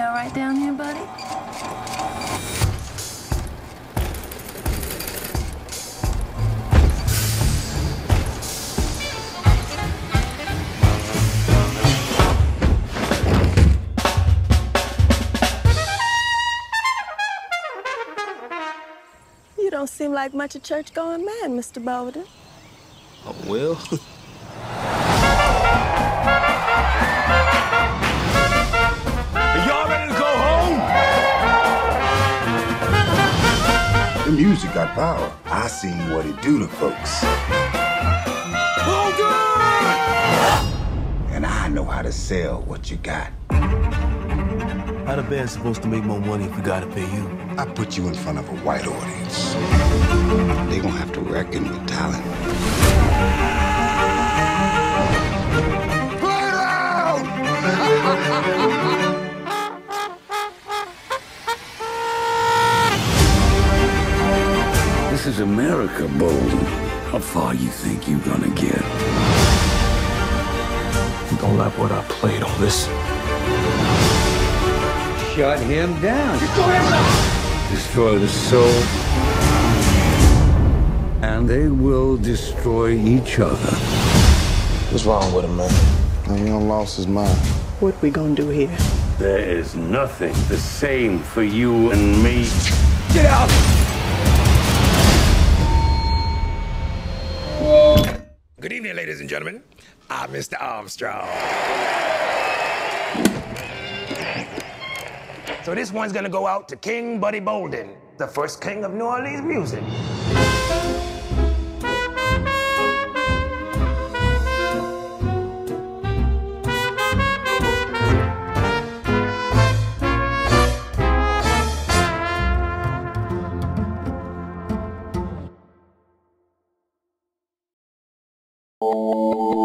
all right down here, buddy? You don't seem like much a church-going man, Mr. Bolden. Oh, well. The music got power. I seen what it do to folks. And I know how to sell what you got. How the band supposed to make more money if we gotta pay you? I put you in front of a white audience. They gonna have to reckon with talent. America, Bolden. How far you think you're gonna get? Don't like what I played on this. Shut him down. Destroy the soul. And they will destroy each other. What's wrong with him, man? He done lost his mind. What we gonna do here? There is nothing the same for you and me. Get out! Ladies and gentlemen. Ah, I'm Mr. Armstrong. So this one's gonna go out to King Buddy Bolden, the first king of New Orleans music. Música